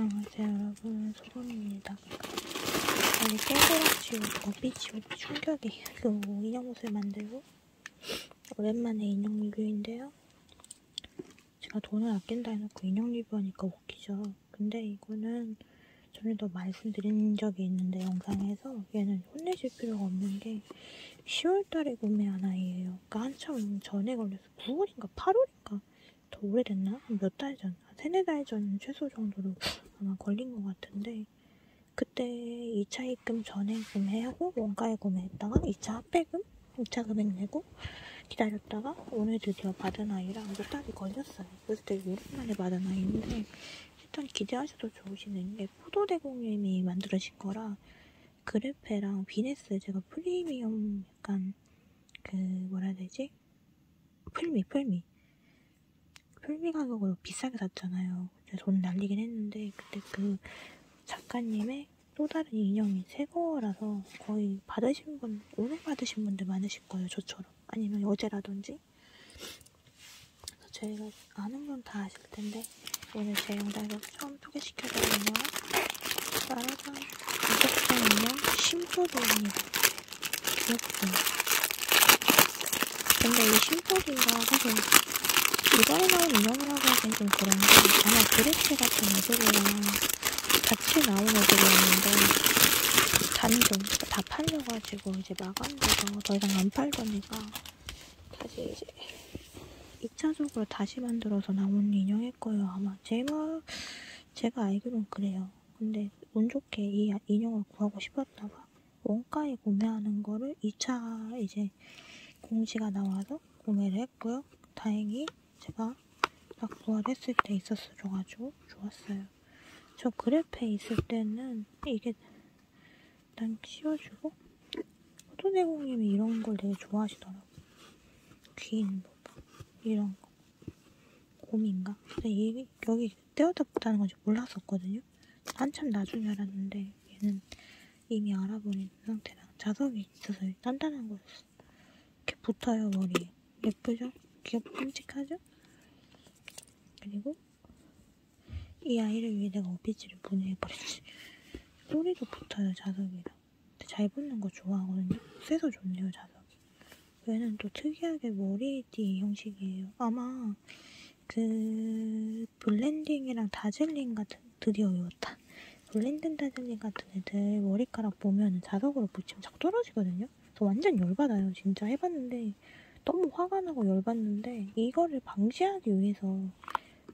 안녕하세요 여러분. 소금입니다. 여기 깨고락지고 버비치고 충격이 그 인형 옷을 만들고 오랜만에 인형 리뷰인데요. 제가 돈을 아낀다 해놓고 인형 리뷰하니까 웃기죠. 근데 이거는 전에도 말씀드린 적이 있는데 영상에서 얘는 혼내실 필요가 없는 게 10월달에 구매한 아이예요. 그러니까 한참 전에 걸려서 9월인가 8월인가 더 오래됐나? 몇 달 전, 세네 달 전 최소 정도로 아마 걸린 것 같은데 그때 2차 입금 전에 구매하고 원가에 구매했다가 2차 합배금, 2차 금액 내고 기다렸다가 오늘 드디어 받은 아이랑 몇 달이 걸렸어요. 그래서 되게 오랜만에 받은 아이인데 일단 기대하셔도 좋으시는 게 포도대공님이 만들으신 거라 그래페랑 비네스 제가 프리미엄 약간 그 뭐라 해야 되지? 풀미 풀미 풀미 가격으로 비싸게 샀잖아요. 돈 날리긴 했는데 그때 그 작가님의 또 다른 인형이 새 거라서 거의 받으신 분 오늘 받으신 분들 많으실 거예요. 저처럼 아니면 어제라든지 그래서 저희가 아는 분 다 아실 텐데 오늘 제 영상에서 처음 소개시켜드리는 건 따라서 무적성 인형 심포도입니다. 귀엽죠? 근데 이 심포도가 사실 이번에 나온 인형이라고 하기엔 좀 그런데 아마 그레체 같은 애들이랑 같이 나온 애들이었는데 단종 다 팔려가지고 이제 마감돼서 더 이상 안 팔더니까. 다시 이제 2차적으로 다시 만들어서 나온 인형일 거예요 아마. 제가 제가 알기론 그래요. 근데 운 좋게 이 인형을 구하고 싶었다가 원가에 구매하는 거를 2차 이제 공지가 나와서 구매를 했고요. 다행히 제가 딱 부활했을 때 있었어가지고 좋았어요. 저 그래페 있을 때는 이게 일단 씌워주고 포도대공님이 이런 걸 되게 좋아하시더라고요. 귀인 부분 이런 거 곰인가? 근데 이, 여기 떼어다 붙다는 건지 몰랐었거든요. 한참 나중에 알았는데 얘는 이미 알아버린 상태라 자석이 있어서 단단한 거였어. 이렇게 붙어요 머리에. 예쁘죠? 귀엽고 끔찍하죠? 그리고 이 아이를 위해 내가 어피지를 보내버렸지. 소리도 붙어요, 자석이랑. 잘 붙는 거 좋아하거든요. 세서 좋네요, 자석이. 얘는 또 특이하게 머리띠 형식이에요. 아마 그 블렌딩이랑 다즐링 같은 드디어 외웠다. 블렌딩 다즐링 같은 애들 머리카락 보면 자석으로 붙이면 자꾸 떨어지거든요. 그래서 완전 열받아요. 진짜 해봤는데 너무 화가 나고 열받는데 이거를 방지하기 위해서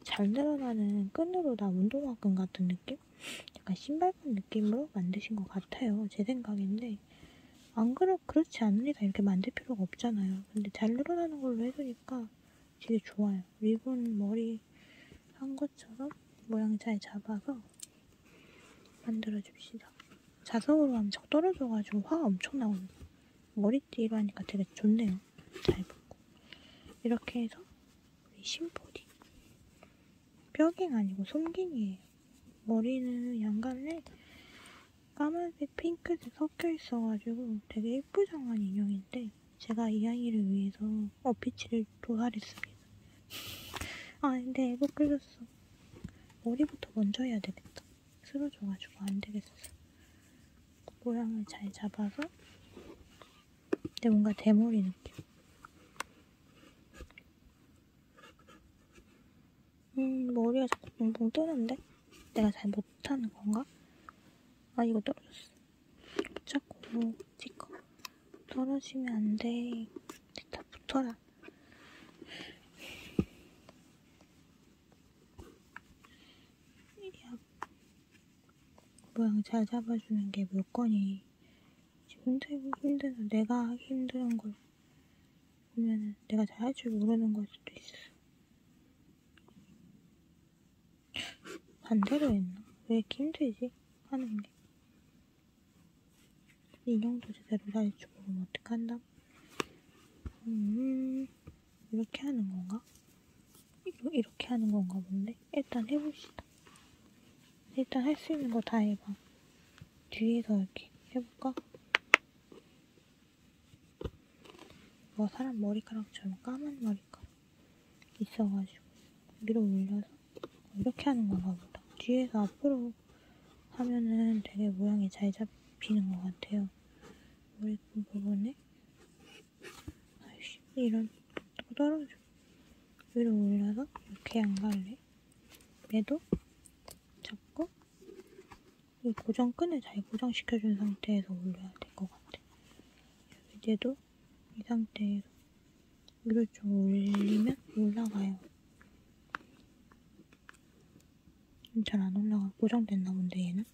잘 늘어나는 끈으로 다 운동화끈 같은 느낌? 약간 신발끈 느낌으로 만드신 것 같아요. 제 생각인데 안 그렇 그렇지 이상 이렇게 만들 필요가 없잖아요. 근데 잘 늘어나는 걸로 해주니까 되게 좋아요. 리본 머리 한 것처럼 모양 잘 잡아서 만들어줍시다. 자석으로 하면 자꾸 떨어져가지고 화가 엄청 나거든요. 머리띠로 하니까 되게 좋네요. 잘 붙고 이렇게 해서 우리 심포디 뼈깅 아니고 솜깅이에요. 머리는 양갈래 까만색 핑크색 섞여 있어가지고 되게 예쁘장한 인형인데 제가 이 아이를 위해서 어피치를 도살했습니다. 아 근데 애고 끌렸어. 머리부터 먼저 해야 되겠다. 쓰러져가지고 안 되겠어. 모양을 잘 잡아서 근데 뭔가 대머리 느낌. 음, 머리가 자꾸 붕붕 뜨는데? 내가 잘 못하는 건가? 아, 이거 떨어졌어. 자꾸 찍어. 떨어지면 안 돼. 됐다, 붙어라. 야, 모양 잘 잡아주는 게 물건이 힘들고 힘들어. 내가 하기 힘든 걸 보면은 내가 잘 할 줄 모르는 걸 수도 있어. 반대로 했나? 왜 이렇게 힘들지? 하는 게. 인형도 제대로 살줄 모르면 어떡한다? 음, 이렇게 하는 건가? 이렇게 하는 건가 본데? 일단 해봅시다. 일단 할 수 있는 거 다 해봐. 뒤에서 이렇게 해볼까? 뭐 사람 머리카락처럼 까만 머리카락 있어가지고 위로 올려서 이렇게 하는 건가 보다. 뒤에서 앞으로 하면은 되게 모양이 잘 잡히는 것 같아요. 머리끈 부분에? 아이씨 이런 또 떨어져. 위로 올려서 이렇게 안 갈래? 얘도? 잡고? 이 고정끈을 잘 고정시켜준 상태에서 올려야 될 것 같아. 얘도 이 상태에서 위로 좀 올리면 올라가요 잘안 올라가 고정됐나 본데 얘는?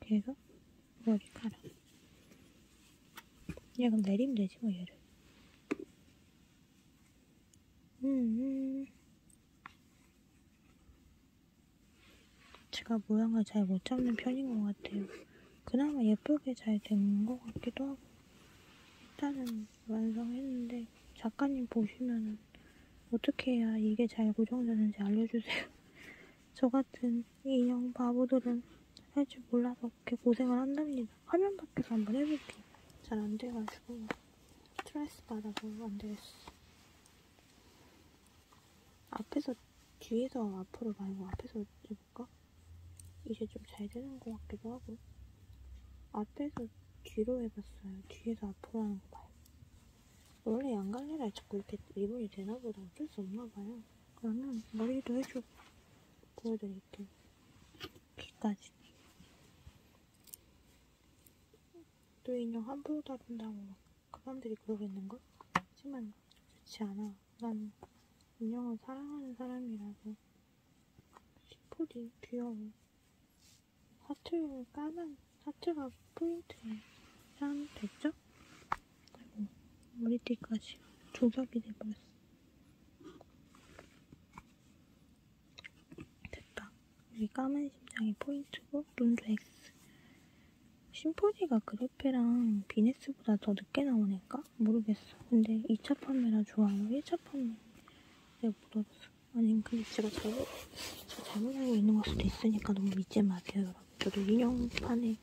그래서 머리카락 그냥 내리면 되지 뭐 얘를. 음, 제가 모양을 잘 못 잡는 편인 것 같아요. 그나마 예쁘게 잘 된 것 같기도 하고. 일단은 완성했는데 작가님 보시면은 어떻게 해야 이게 잘 고정되는지 알려주세요 저 같은 인형 바보들은 할 줄 몰라서 그렇게 고생을 한답니다. 화면 밖에서 한번 해볼게요. 잘 안 돼가지고 스트레스 받아서 안 되겠어. 앞에서 뒤에서 앞으로 말고 앞에서 해볼까? 이제 좀 잘 되는 것 같기도 하고 앞에서 뒤로 해봤어요. 뒤에서 앞으로 하는 거 봐요. 원래 양갈래라 자꾸 이렇게 리본이 되나보다 어쩔 수 없나봐요. 그러면 머리도 해주고 보여드릴게요. 귀까지. 또 인형 함부로 다룬다고 막그 사람들이 그러겠는걸? 하지만 그렇지 않아. 난 인형을 사랑하는 사람이라서 시포디 귀여워. 하트 까만 하트가 포인트예요. 짠 됐죠? 그리고 머리띠까지 조ገብ이 돼버렸어. 여기 까만 심장이 포인트고 눈도 X. 심포지가 그래페랑 비네스보다 더 늦게 나오니까? 모르겠어. 근데 2차 판매라 좋아요. 1차 판매 내가 못 얻었어. 아니 근데 제가 잘못, 제가 잘못 알고 있는 걸 수도 있으니까 너무 믿지 마세요, 여러분. 저도 인형판에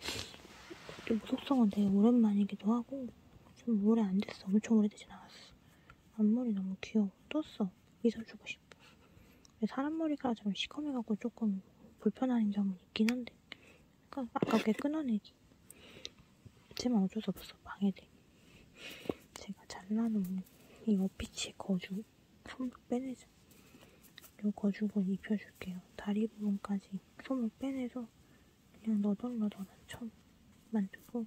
무속성은 되게 오랜만이기도 하고 좀 오래 안 됐어. 엄청 오래되진 않았어. 앞머리 너무 귀여워. 떴어. 있어주고 싶어. 사람 머리카락처럼 시커매갖고 조금 불편한 점은 있긴 한데. 아까, 아깝게 끊어내기 하지만 어쩔 수 없어. 방해돼. 제가 잘라놓은 이 어피치 거주 손목 빼내자. 이 거주를 입혀줄게요. 다리 부분까지 손목 빼내서 그냥 너덜너덜한 천 만들고.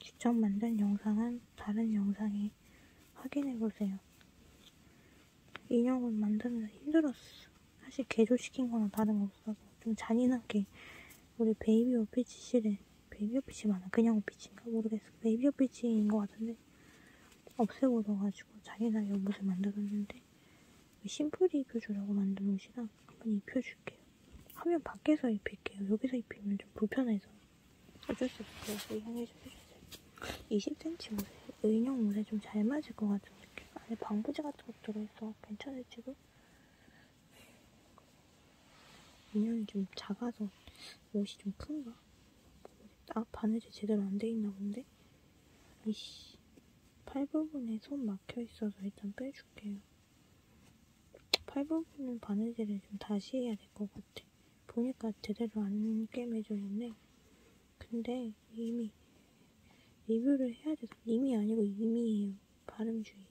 직접 만든 영상은 다른 영상에 확인해보세요. 인형을 만드는데 힘들었어 사실 개조시킨 거랑 다름없어서 좀 잔인하게 우리 베이비 어피치실에 베이비 어피치 맞나? 그냥 어피치인가? 모르겠어. 베이비 어피치인 것 같은데 없애고 넣어가지고 잔인하게 옷을 만들었는데 심플이 입혀주려고 만든 옷이라 한번 입혀줄게요. 화면 밖에서 입힐게요. 여기서 입히면 좀 불편해서 어쩔 수 없어요. 양해해 주세요. 20cm 옷에 인형 옷에 좀 잘 맞을 것 같은 느낌. 안에 방부제 같은 거 들어있어. 괜찮을지도? 인형이 좀 작아서 옷이 좀 큰가? 아, 바느질 제대로 안 돼 있나 본데? 이씨. 팔 부분에 손 막혀 있어서 일단 빼줄게요. 팔 부분은 바느질을 좀 다시 해야 될 것 같아. 보니까 제대로 안 깨매져 있네. 근데 이미 리뷰를 해야 돼서 이미 아니고 이미예요. 발음 주의.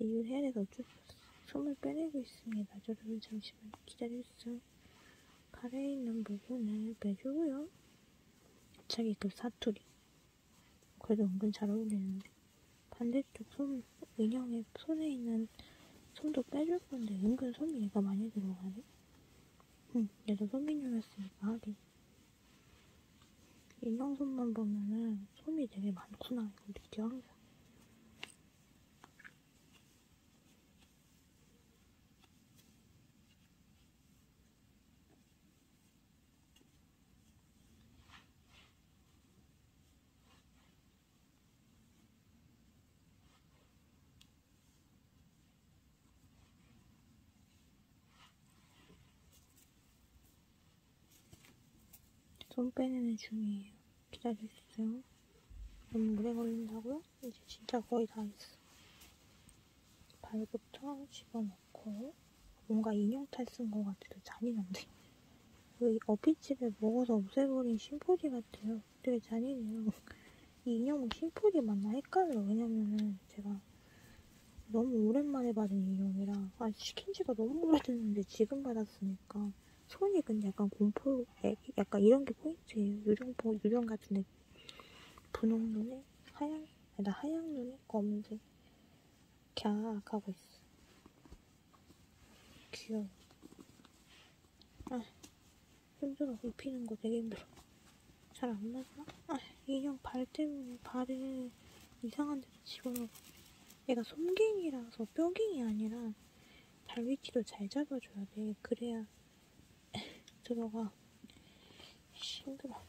리뷰를 해야 돼서 어쩔 수 없어. 손을 빼내고 있습니다. 여러분 잠시만 기다려주세요. 가래 있는 부분을 빼주고요. 자기 그 사투리. 그래도 은근 잘 어울리는데. 반대쪽 손, 인형의 손에 있는 손도 빼줄 건데 은근 손이 얘가 많이 들어가네. 응, 얘도 손민용이었으니까 하긴. 인형 손만 보면은 손이 되게 많구나. 이거 느껴 항상. 손 빼내는 중이에요. 기다려주세요. 너무 오래 걸린다고요? 이제 진짜 거의 다 했어. 발부터 집어넣고 뭔가 인형 탈쓴 것 같아서 잔인한데. 그 어피치를 먹어서 없애버린 심포지 같아요. 되게 잔인해요. 이 인형은 심포지 맞나 헷갈려요. 왜냐면은 제가 너무 오랜만에 받은 인형이라 아 시킨 지가 너무 오래됐는데 지금 받았으니까 손이 근데 약간 공포 약간 이런 게 포인트예요. 유령포 유령 같은 데 분홍 눈에 하양 아니 하양 눈에 검은색 갸악 하고 있어. 귀여워. 아 힘들어 입히는 거 되게 힘들어. 잘 안 맞나? 아 인형 발 때문에 발을 이상한 데로 집어넣어. 얘가 솜갱이라서 뼈갱이 아니라 발 위치도 잘 잡아줘야 돼. 그래야 들어가. 힘들어.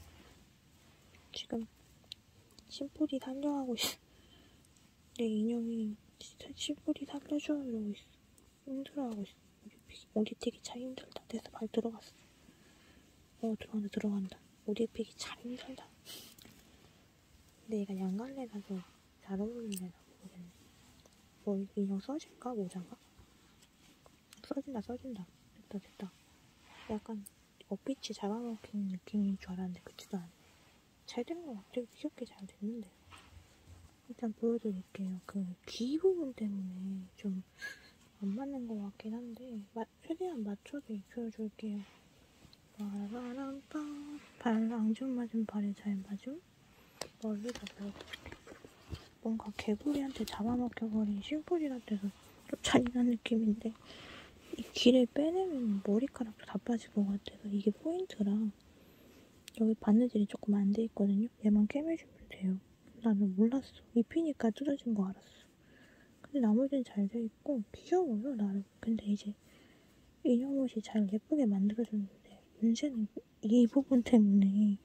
지금 심플이 달려가고 있어. 내 인형이 진짜 심플이 살려줘 이러고 있어. 힘들어하고 있어. 옷 입히기 참 힘들다. 돼서 발 들어갔어. 어 들어간다 들어간다. 옷 입히기 참 힘들다. 근데 얘가 양갈래라서 잘 어울리려나 모르겠네. 뭐 인형 써질까 모자가? 써진다 써진다. 됐다 됐다. 약간 어빛이 잡아먹히는 느낌인 줄 알았는데 그치도 않네. 잘된것 같아. 귀엽게 잘 됐는데. 일단 보여드릴게요. 그 귀 부분 때문에 좀 안 맞는 것 같긴 한데 마, 최대한 맞춰서 입혀줄게요. 빠라바람빰 발 앙증맞은 발에 잘 맞음? 멀리서 보여드릴게요. 뭔가 개구리한테 잡아먹혀버린 심플이 같아서 좀 잔인한 느낌인데 이 귀를 빼내면 머리카락도 다 빠질 것 같아서 이게 포인트라 여기 바느질이 조금 안돼 있거든요. 얘만 깨매주면 돼요. 나는 몰랐어. 입히니까 뜯어진 거 알았어. 근데 나머지는 잘 돼 있고 귀여워요 나름. 근데 이제 인형 옷이 잘 예쁘게 만들어줬는데 문제는 이 부분 때문에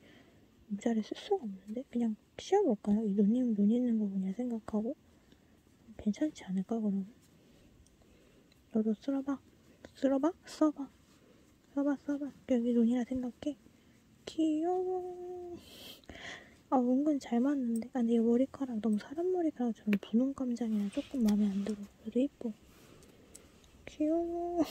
모자를 쓸 수가 없는데 그냥 씌워볼까요? 이 눈이면 눈 있는 부분이야 생각하고 괜찮지 않을까 그러면? 너도 쓸어봐. 쓸어봐? 써봐. 써봐 써봐. 여기 눈이라 생각해. 귀여워. 아 은근 잘 맞는데? 아 근데 이 머리카락 너무 사람 머리카락처럼 분홍 감장이라 조금 마음에 안 들어. 그래도 이뻐. 귀여워.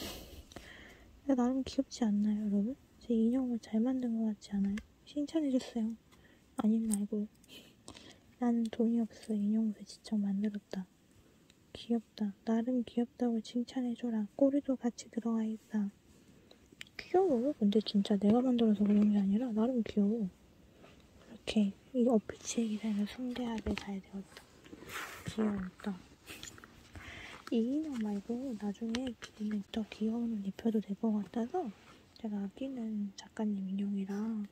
나름 귀엽지 않나요 여러분? 제 인형을 잘 만든 것 같지 않아요? 칭찬해주세요. 아님 말고. 나는 돈이 없어 인형옷을 직접 만들었다. 귀엽다. 나름 귀엽다고 칭찬해줘라. 꼬리도 같이 들어가 있다. 귀여워. 근데 진짜 내가 만들어서 그런 게 아니라 나름 귀여워. 이렇게 이 어피치의 기사는 순대하게 잘 되었다. 귀여웠다. 이 인형 말고 나중에 기는 더 귀여운 옷 입혀도 될 것 같아서 제가 아끼는 작가님 인형이랑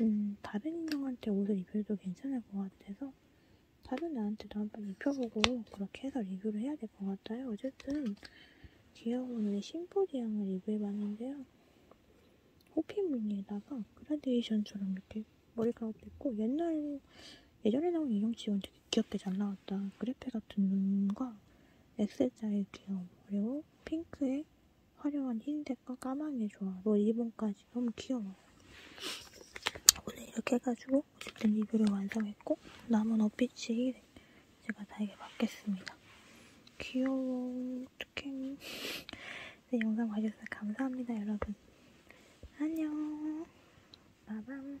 음, 다른 인형한테 옷을 입혀도 괜찮을 것 같아서 다른 애한테도 한번 입혀보고 그렇게 해서 리뷰를 해야 될 것 같아요. 어쨌든 우리 심포지향을 리뷰해봤는데요. 호피 무늬에다가 그라데이션처럼 이렇게 머리카락도 있고 옛날 예전에 나온 인형 치고는 되게 귀엽게 잘 나왔다. 그래페 같은 눈과 엑셀자의 귀여움 그리고 핑크의 화려한 흰색과 까망의 조화 로 리본까지 너무 귀여워. 오늘 이렇게 해가지고 어쨌든 리뷰를 완성했고 남은 어피치 제가 다에게 받겠습니다. 귀여워. 어떡해. 네, 영상 봐주셔서 감사합니다 여러분. 안녕. 빠밤